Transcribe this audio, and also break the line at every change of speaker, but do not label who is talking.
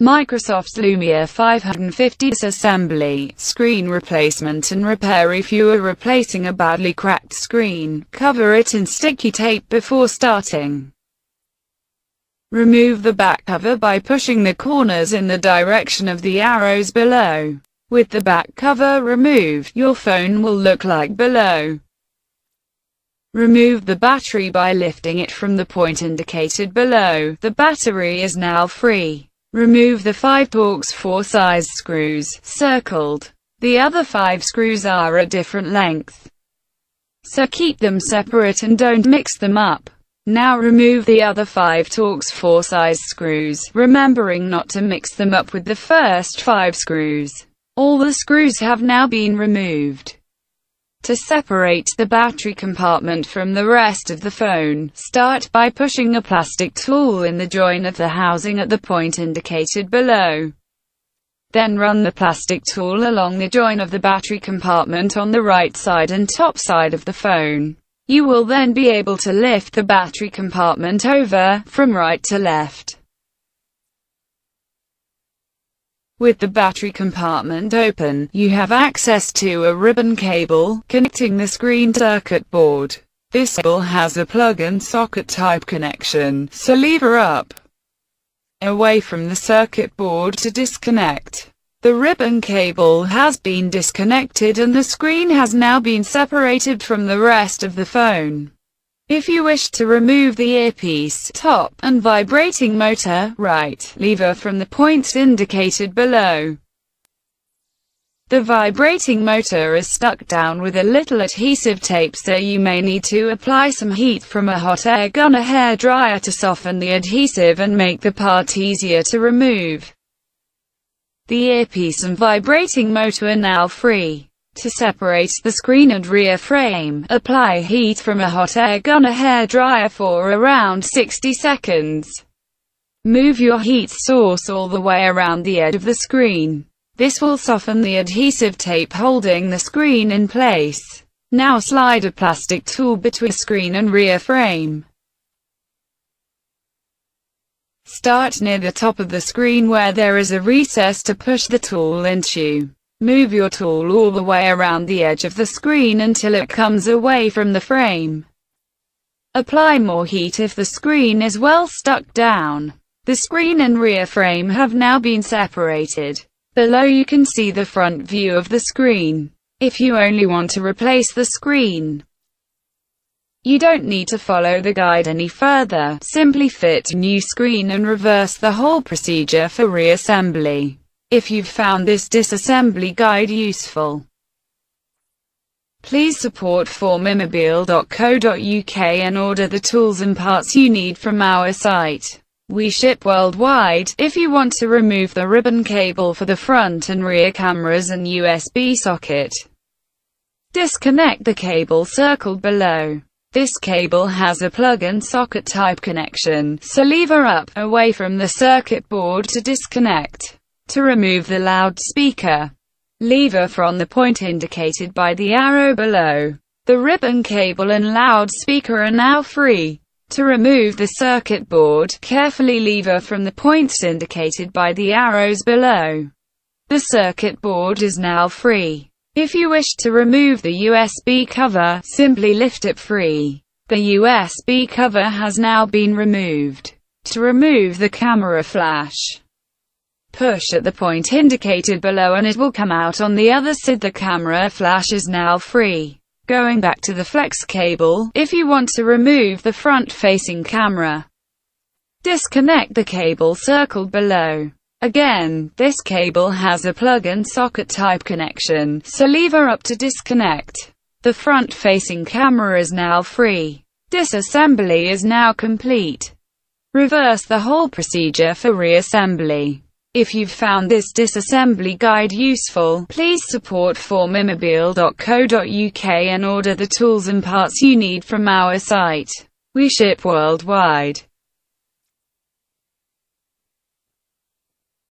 Microsoft's Lumia 550 disassembly, screen replacement and repair If you are replacing a badly cracked screen, cover it in sticky tape before starting. Remove the back cover by pushing the corners in the direction of the arrows below. With the back cover removed, your phone will look like below. Remove the battery by lifting it from the point indicated below. The battery is now free. Remove the 5 Torx 4 size screws, circled. The other 5 screws are a different length. So keep them separate and don't mix them up. Now remove the other 5 Torx 4 size screws, remembering not to mix them up with the first 5 screws. All the screws have now been removed. To separate the battery compartment from the rest of the phone, start by pushing a plastic tool in the join of the housing at the point indicated below. Then run the plastic tool along the join of the battery compartment on the right side and top side of the phone. You will then be able to lift the battery compartment over, from right to left. With the battery compartment open, you have access to a ribbon cable, connecting the screen circuit board. This cable has a plug-and socket type connection, so lever up away from the circuit board to disconnect. The ribbon cable has been disconnected and the screen has now been separated from the rest of the phone. If you wish to remove the earpiece, top, and vibrating motor, right, lever from the points indicated below. The vibrating motor is stuck down with a little adhesive tape so you may need to apply some heat from a hot air gun or hair dryer to soften the adhesive and make the part easier to remove. The earpiece and vibrating motor are now free. To separate the screen and rear frame, apply heat from a hot air gun or hair dryer for around 60 seconds. Move your heat source all the way around the edge of the screen. This will soften the adhesive tape holding the screen in place. Now slide a plastic tool between screen and rear frame. Start near the top of the screen where there is a recess to push the tool into. Move your tool all the way around the edge of the screen until it comes away from the frame. Apply more heat if the screen is well stuck down. The screen and rear frame have now been separated. Below you can see the front view of the screen. If you only want to replace the screen, you don't need to follow the guide any further. Simply fit new screen and reverse the whole procedure for reassembly. If you've found this disassembly guide useful, please support formimobile.co.uk and order the tools and parts you need from our site. We ship worldwide. If you want to remove the ribbon cable for the front and rear cameras and USB socket, disconnect the cable circled below. This cable has a plug-and socket type connection, so lever up, away from the circuit board to disconnect. To remove the loudspeaker lever from the point indicated by the arrow below, the ribbon cable and loudspeaker are now free. To remove the circuit board, carefully lever from the points indicated by the arrows below. The circuit board is now free. If you wish to remove the USB cover, simply lift it free. The USB cover has now been removed. To remove the camera flash, Push at the point indicated below and it will come out on the other side. The camera flash is now free. Going back to the flex cable, if you want to remove the front-facing camera, disconnect the cable circled below. Again, this cable has a plug-and socket type connection, so lever up to disconnect. The front-facing camera is now free. Disassembly is now complete. Reverse the whole procedure for reassembly. If you've found this disassembly guide useful, please support formimobile.co.uk and order the tools and parts you need from our site. We ship worldwide.